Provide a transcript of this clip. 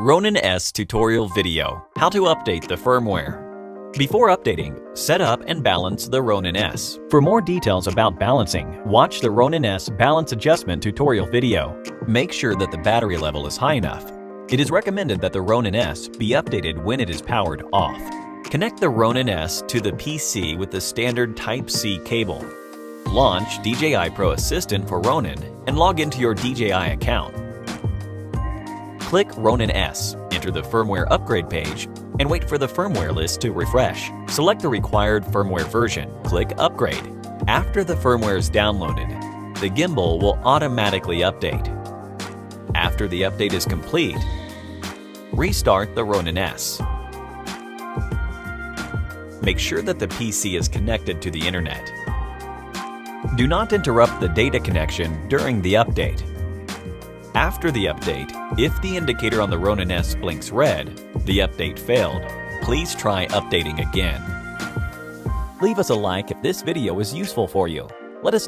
Ronin S tutorial video, how to update the firmware. Before updating, set up and balance the Ronin S. For more details about balancing, watch the Ronin S balance adjustment tutorial video. Make sure that the battery level is high enough. It is recommended that the Ronin S be updated when it is powered off. Connect the Ronin S to the PC with the standard Type-C cable. Launch DJI Pro Assistant for Ronin and log into your DJI account. Click Ronin S, enter the firmware upgrade page, and wait for the firmware list to refresh. Select the required firmware version, click Upgrade. After the firmware is downloaded, the gimbal will automatically update. After the update is complete, restart the Ronin S. Make sure that the PC is connected to the internet. Do not interrupt the data connection during the update. After the update, if the indicator on the Ronin S blinks red, the update failed. Please try updating again. Leave us a like if this video is useful for you. Let us know